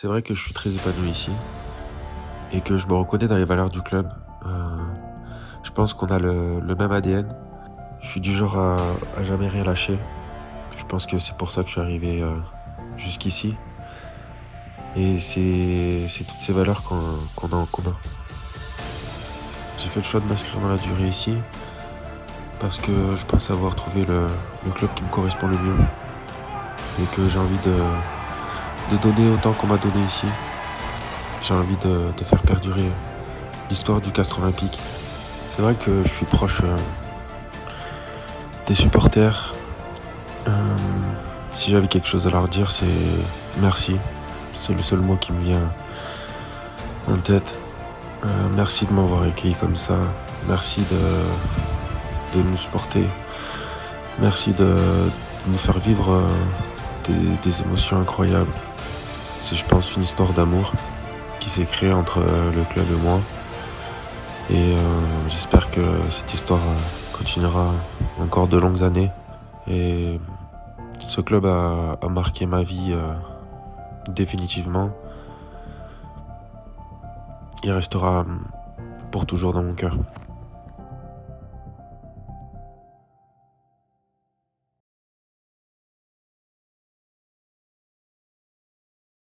C'est vrai que je suis très épanoui ici et que je me reconnais dans les valeurs du club. Euh, je pense qu'on a le, même ADN. Je suis du genre à, jamais rien lâcher. Je pense que c'est pour ça que je suis arrivé euh, jusqu'ici. Et c'est toutes ces valeurs qu'on a en commun. J'ai fait le choix de m'inscrire dans la durée ici parce que je pense avoir trouvé le, club qui me correspond le mieux et que j'ai envie de, de donner autant qu'on m'a donné ici. J'ai envie de, faire perdurer l'histoire du Castre Olympique. C'est vrai que je suis proche euh, des supporters. Euh, si j'avais quelque chose à leur dire, c'est merci. C'est le seul mot qui me vient en tête. Euh, merci de m'avoir accueilli comme ça. Merci de, de nous supporter. Merci de, nous faire vivre des, émotions incroyables. C'est, je pense, une histoire d'amour qui s'est créée entre le club et moi. Et j'espère que cette histoire continuera encore de longues années. Et ce club a, a marqué ma vie définitivement. Il restera pour toujours dans mon cœur.